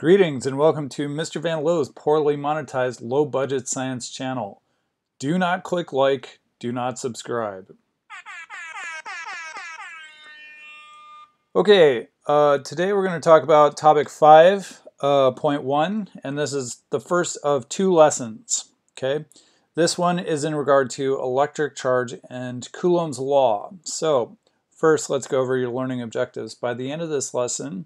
Greetings and welcome to Mr. Van Loh's poorly monetized low budget science channel. Do not click like, do not subscribe. Okay, uh, today we're going to talk about topic 5.1 uh, and this is the first of two lessons. Okay, This one is in regard to electric charge and Coulomb's law. So first let's go over your learning objectives. By the end of this lesson,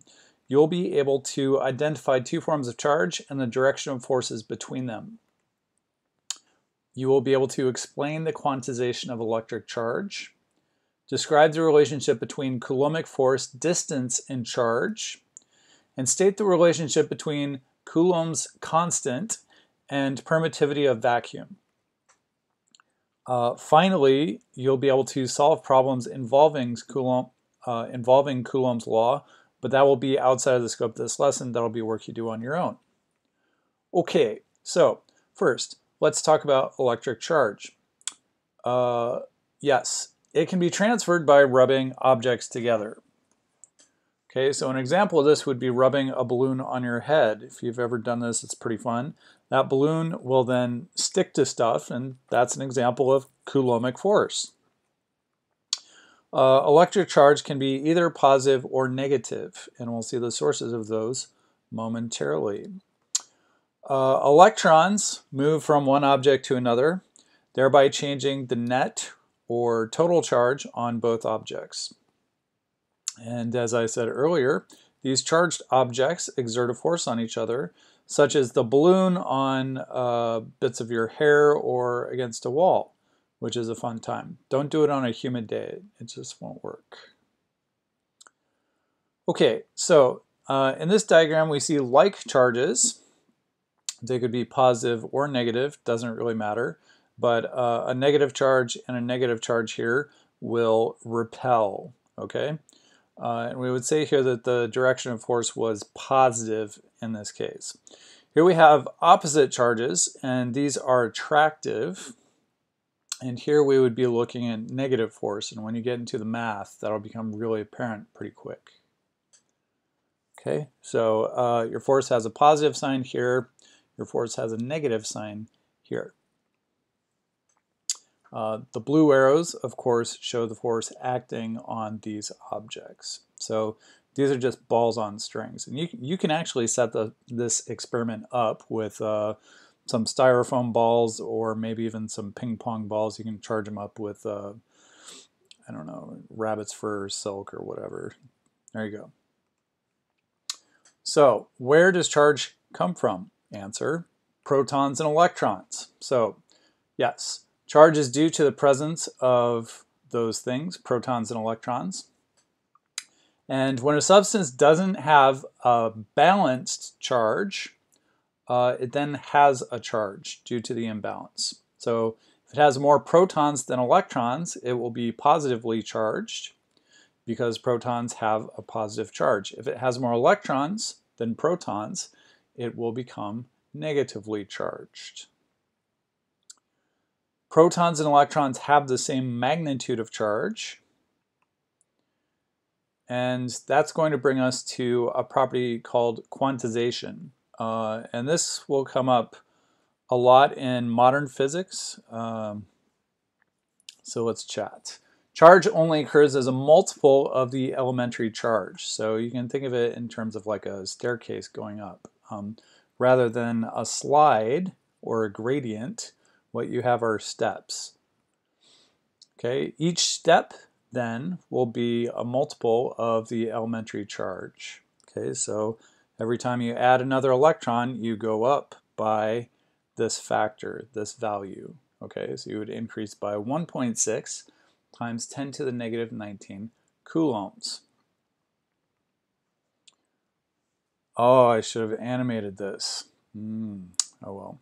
you'll be able to identify two forms of charge and the direction of forces between them. You will be able to explain the quantization of electric charge, describe the relationship between coulombic force, distance, and charge, and state the relationship between Coulomb's constant and permittivity of vacuum. Uh, finally, you'll be able to solve problems involving Coulomb, uh, involving Coulomb's law but that will be outside of the scope of this lesson. That'll be work you do on your own. Okay, so first, let's talk about electric charge. Uh, yes, it can be transferred by rubbing objects together. Okay, so an example of this would be rubbing a balloon on your head. If you've ever done this, it's pretty fun. That balloon will then stick to stuff, and that's an example of Coulombic force. Uh, electric charge can be either positive or negative, and we'll see the sources of those momentarily. Uh, electrons move from one object to another, thereby changing the net or total charge on both objects. And as I said earlier, these charged objects exert a force on each other, such as the balloon on uh, bits of your hair or against a wall which is a fun time. Don't do it on a humid day. It just won't work. Okay, so uh, in this diagram we see like charges. They could be positive or negative, doesn't really matter. But uh, a negative charge and a negative charge here will repel, okay? Uh, and we would say here that the direction of force was positive in this case. Here we have opposite charges, and these are attractive. And here we would be looking at negative force, and when you get into the math, that'll become really apparent pretty quick. Okay, so uh, your force has a positive sign here, your force has a negative sign here. Uh, the blue arrows, of course, show the force acting on these objects. So these are just balls on strings. And you, you can actually set the, this experiment up with uh, some styrofoam balls or maybe even some ping pong balls. You can charge them up with, uh, I don't know, rabbit's fur, silk, or whatever. There you go. So where does charge come from? Answer, protons and electrons. So yes, charge is due to the presence of those things, protons and electrons. And when a substance doesn't have a balanced charge, uh, it then has a charge due to the imbalance. So if it has more protons than electrons, it will be positively charged because protons have a positive charge. If it has more electrons than protons, it will become negatively charged. Protons and electrons have the same magnitude of charge, and that's going to bring us to a property called quantization. Uh, and this will come up a lot in modern physics. Um, so let's chat. Charge only occurs as a multiple of the elementary charge. So you can think of it in terms of like a staircase going up. Um, rather than a slide or a gradient, what you have are steps. Okay, each step then will be a multiple of the elementary charge. Okay, so Every time you add another electron, you go up by this factor, this value. Okay, so you would increase by 1.6 times 10 to the negative 19 coulombs. Oh, I should have animated this. Mm, oh well.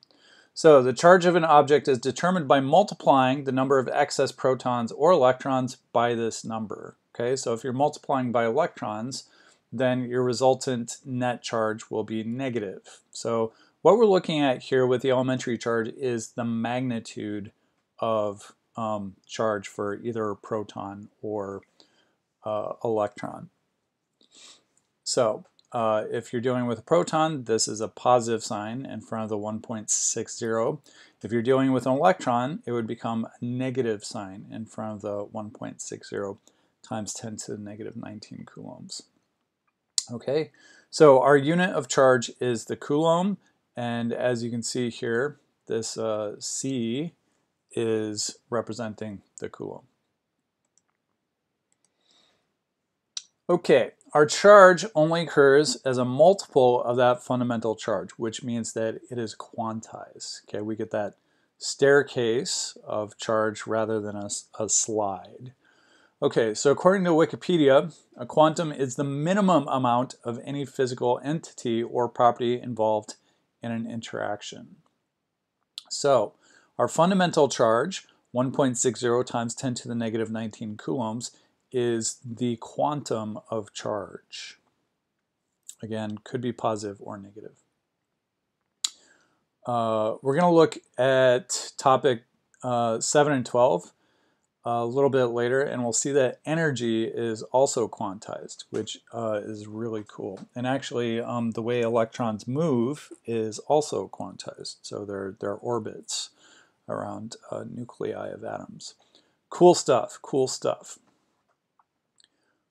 So the charge of an object is determined by multiplying the number of excess protons or electrons by this number. Okay, so if you're multiplying by electrons, then your resultant net charge will be negative. So what we're looking at here with the elementary charge is the magnitude of um, charge for either a proton or uh, electron. So uh, if you're dealing with a proton, this is a positive sign in front of the 1.60. If you're dealing with an electron, it would become a negative sign in front of the 1.60 times 10 to the negative 19 coulombs. Okay, so our unit of charge is the coulomb, and as you can see here, this uh, C is representing the coulomb. Okay, our charge only occurs as a multiple of that fundamental charge, which means that it is quantized. Okay, we get that staircase of charge rather than a, a slide. Okay, so according to Wikipedia, a quantum is the minimum amount of any physical entity or property involved in an interaction. So, our fundamental charge, 1.60 times 10 to the negative 19 coulombs, is the quantum of charge. Again, could be positive or negative. Uh, we're going to look at topic uh, 7 and 12 a little bit later, and we'll see that energy is also quantized, which uh, is really cool. And actually, um, the way electrons move is also quantized, so they're, they're orbits around uh, nuclei of atoms. Cool stuff, cool stuff.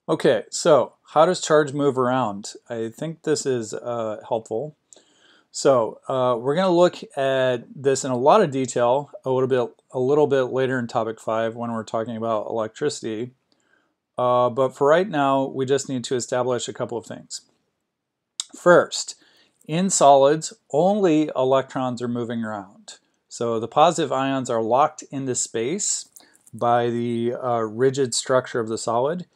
Okay, so how does charge move around? I think this is uh, helpful. So uh, we're going to look at this in a lot of detail a little bit a little bit later in topic five when we're talking about electricity. Uh, but for right now, we just need to establish a couple of things. First, in solids, only electrons are moving around. So the positive ions are locked into space by the uh, rigid structure of the solid,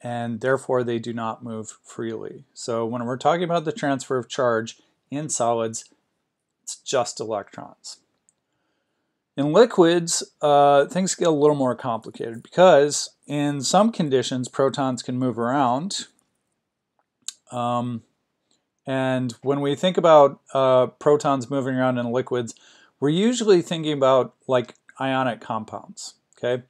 and therefore they do not move freely. So when we're talking about the transfer of charge in solids, it's just electrons. In liquids, uh, things get a little more complicated because in some conditions, protons can move around. Um, and when we think about uh, protons moving around in liquids, we're usually thinking about like ionic compounds, okay?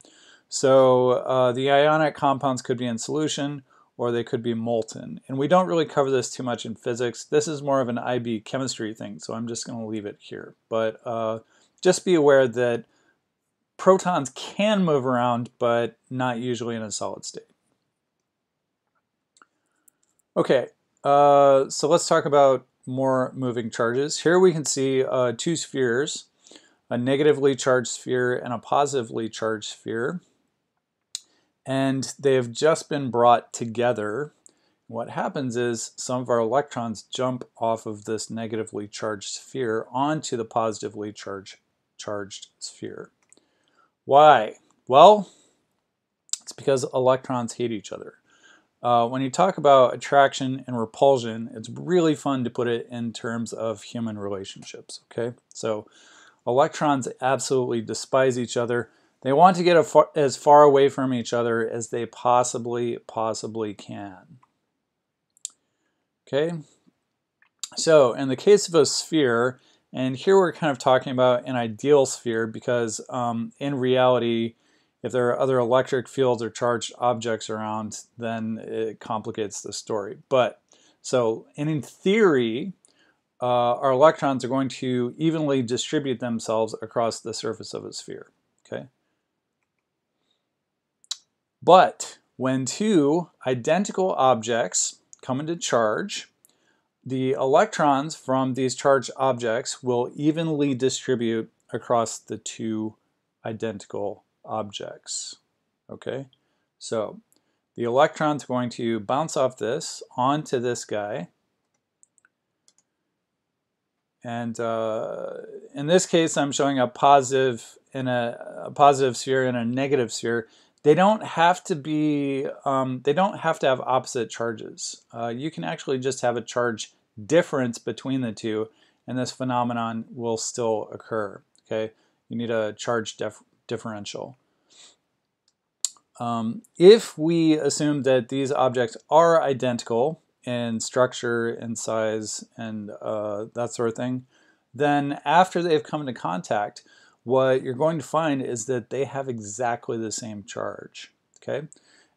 So uh, the ionic compounds could be in solution or they could be molten. And we don't really cover this too much in physics. This is more of an IB chemistry thing, so I'm just going to leave it here. But uh, just be aware that protons can move around, but not usually in a solid state. Okay, uh, so let's talk about more moving charges. Here we can see uh, two spheres, a negatively charged sphere and a positively charged sphere and they have just been brought together. What happens is some of our electrons jump off of this negatively charged sphere onto the positively charged, charged sphere. Why? Well, it's because electrons hate each other. Uh, when you talk about attraction and repulsion, it's really fun to put it in terms of human relationships, okay? So electrons absolutely despise each other. They want to get as far away from each other as they possibly, possibly can. Okay, so in the case of a sphere, and here we're kind of talking about an ideal sphere because um, in reality, if there are other electric fields or charged objects around, then it complicates the story. But so and in theory, uh, our electrons are going to evenly distribute themselves across the surface of a sphere. Okay. But when two identical objects come into charge, the electrons from these charged objects will evenly distribute across the two identical objects. Okay, so the electron's going to bounce off this onto this guy. And uh, in this case, I'm showing a positive in a, a positive sphere and a negative sphere they don't have to be um, they don't have to have opposite charges. Uh, you can actually just have a charge difference between the two and this phenomenon will still occur okay? You need a charge differential. Um, if we assume that these objects are identical in structure and size and uh, that sort of thing then after they've come into contact what you're going to find is that they have exactly the same charge. Okay,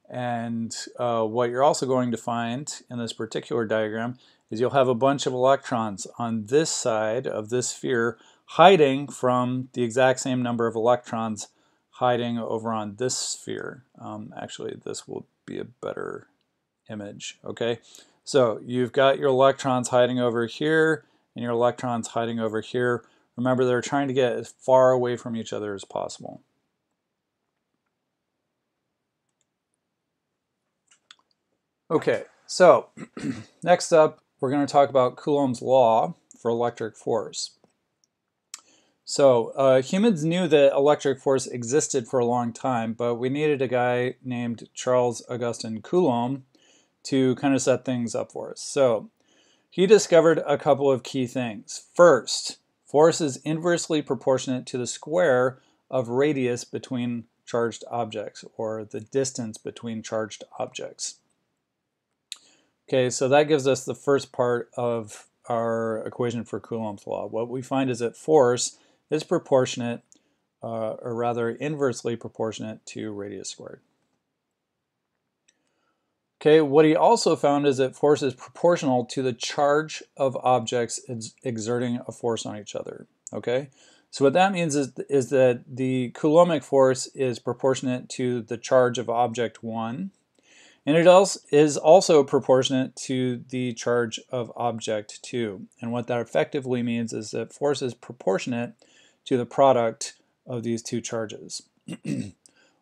And uh, what you're also going to find in this particular diagram is you'll have a bunch of electrons on this side of this sphere hiding from the exact same number of electrons hiding over on this sphere. Um, actually, this will be a better image, okay? So you've got your electrons hiding over here and your electrons hiding over here. Remember, they're trying to get as far away from each other as possible. Okay, so next up, we're going to talk about Coulomb's law for electric force. So uh, humans knew that electric force existed for a long time, but we needed a guy named Charles Augustin Coulomb to kind of set things up for us. So he discovered a couple of key things. First, force is inversely proportionate to the square of radius between charged objects, or the distance between charged objects. Okay, so that gives us the first part of our equation for Coulomb's law. What we find is that force is proportionate, uh, or rather inversely proportionate to radius squared. Okay, what he also found is that force is proportional to the charge of objects ex exerting a force on each other. Okay, so what that means is, is that the Coulombic force is proportionate to the charge of object 1, and it also is also proportionate to the charge of object 2. And what that effectively means is that force is proportionate to the product of these two charges.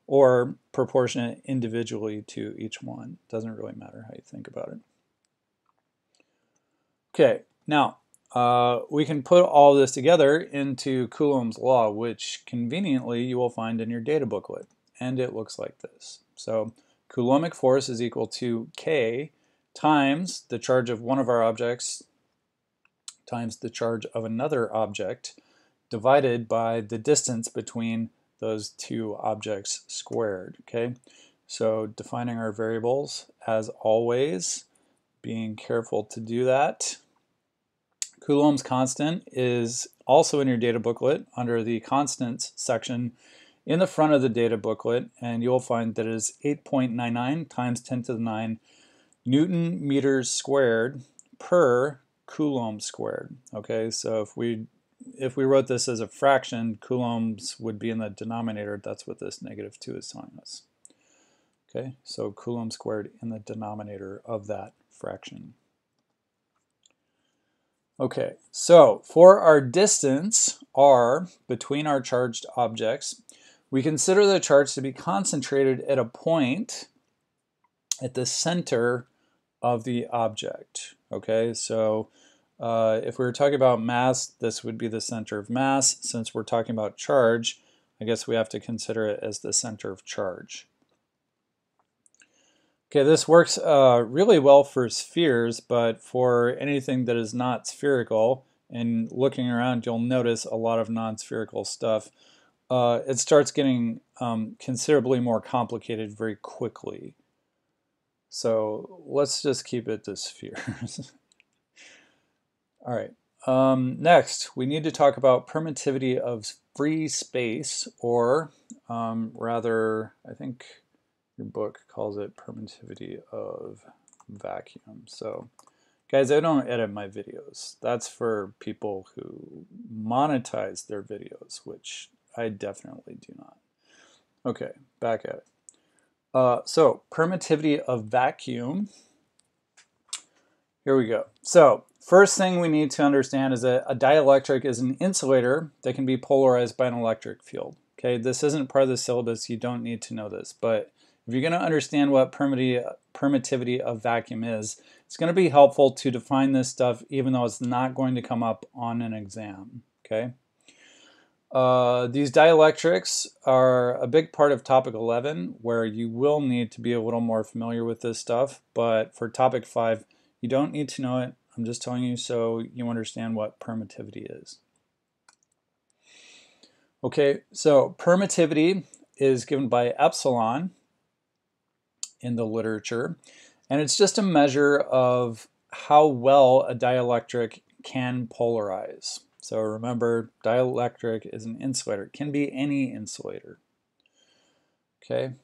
or proportionate individually to each one. Doesn't really matter how you think about it. Okay, now uh, we can put all this together into Coulomb's law, which conveniently you will find in your data booklet. And it looks like this. So Coulombic force is equal to K times the charge of one of our objects times the charge of another object divided by the distance between those two objects squared, okay? So defining our variables as always, being careful to do that. Coulomb's constant is also in your data booklet under the constants section in the front of the data booklet and you'll find that it is 8.99 times 10 to the 9 Newton meters squared per Coulomb squared. Okay, so if we if we wrote this as a fraction, coulombs would be in the denominator. That's what this negative 2 is telling us. Okay, so coulomb squared in the denominator of that fraction. Okay, so for our distance, r, between our charged objects, we consider the charge to be concentrated at a point at the center of the object. Okay, so uh, if we were talking about mass, this would be the center of mass. Since we're talking about charge, I guess we have to consider it as the center of charge. Okay, this works uh, really well for spheres, but for anything that is not spherical, and looking around you'll notice a lot of non-spherical stuff, uh, it starts getting um, considerably more complicated very quickly. So let's just keep it to spheres. All right. Um, next, we need to talk about permittivity of free space, or um, rather, I think your book calls it permittivity of vacuum. So, guys, I don't edit my videos. That's for people who monetize their videos, which I definitely do not. Okay, back at it. Uh, so, permittivity of vacuum. Here we go. So, First thing we need to understand is that a dielectric is an insulator that can be polarized by an electric field. Okay, this isn't part of the syllabus, you don't need to know this, but if you're going to understand what permittivity of vacuum is, it's going to be helpful to define this stuff even though it's not going to come up on an exam. Okay. Uh, these dielectrics are a big part of topic 11 where you will need to be a little more familiar with this stuff, but for topic 5, you don't need to know it. I'm just telling you so you understand what permittivity is. Okay, so permittivity is given by epsilon in the literature, and it's just a measure of how well a dielectric can polarize. So remember, dielectric is an insulator. It can be any insulator. Okay.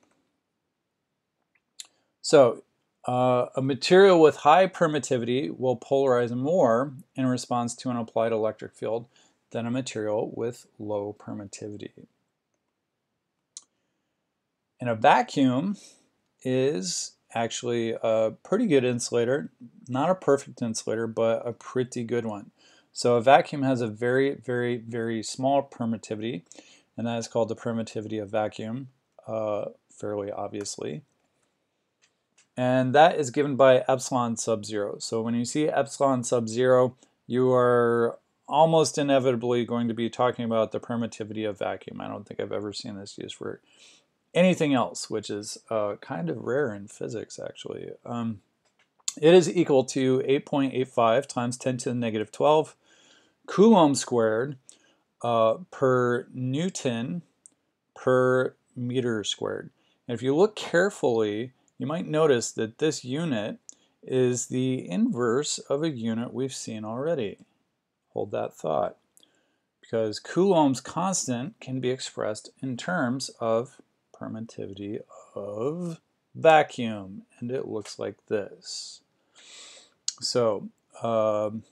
So uh, a material with high permittivity will polarize more in response to an applied electric field than a material with low permittivity. And a vacuum is actually a pretty good insulator, not a perfect insulator, but a pretty good one. So a vacuum has a very, very, very small permittivity, and that is called the permittivity of vacuum, uh, fairly obviously. And that is given by epsilon sub zero. So when you see epsilon sub zero, you are almost inevitably going to be talking about the permittivity of vacuum. I don't think I've ever seen this used for anything else, which is uh, kind of rare in physics, actually. Um, it is equal to 8.85 times 10 to the negative 12 coulomb squared uh, per Newton per meter squared. And if you look carefully, you might notice that this unit is the inverse of a unit we've seen already. Hold that thought. Because Coulomb's constant can be expressed in terms of permittivity of vacuum. And it looks like this. So um,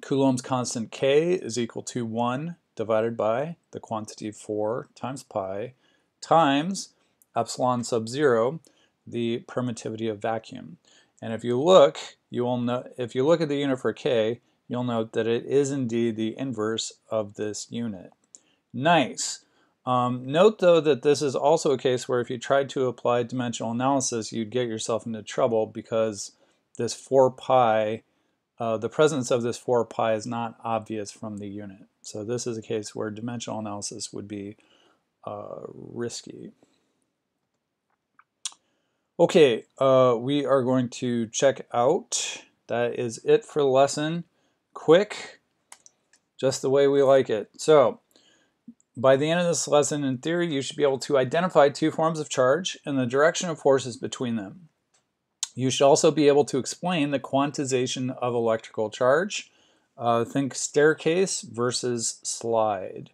Coulomb's constant K is equal to 1 divided by the quantity 4 times pi times epsilon sub 0, the permittivity of vacuum. And if you look, you will know, if you look at the unit for K, you'll note that it is indeed the inverse of this unit. Nice. Um, note though that this is also a case where if you tried to apply dimensional analysis, you'd get yourself into trouble because this 4 pi, uh, the presence of this 4 pi is not obvious from the unit. So this is a case where dimensional analysis would be uh, risky. Okay, uh, we are going to check out. That is it for the lesson. Quick, just the way we like it. So, by the end of this lesson, in theory, you should be able to identify two forms of charge and the direction of forces between them. You should also be able to explain the quantization of electrical charge. Uh, think staircase versus slide.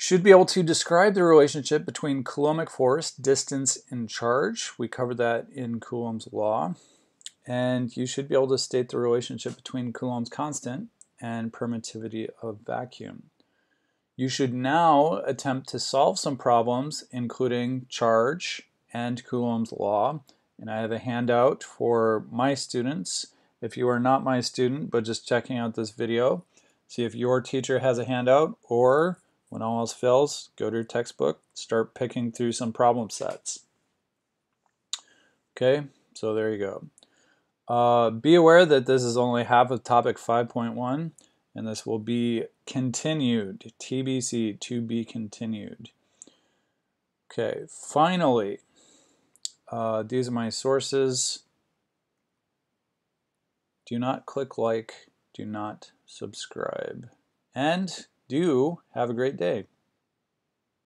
Should be able to describe the relationship between coulombic force, distance, and charge. We covered that in Coulomb's law. And you should be able to state the relationship between Coulomb's constant and permittivity of vacuum. You should now attempt to solve some problems, including charge, and Coulomb's law. And I have a handout for my students. If you are not my student, but just checking out this video, see if your teacher has a handout, or when all else fails, go to your textbook, start picking through some problem sets. Okay, so there you go. Uh, be aware that this is only half of topic 5.1, and this will be continued, TBC, to be continued. Okay, finally, uh, these are my sources. Do not click like, do not subscribe. And do have a great day.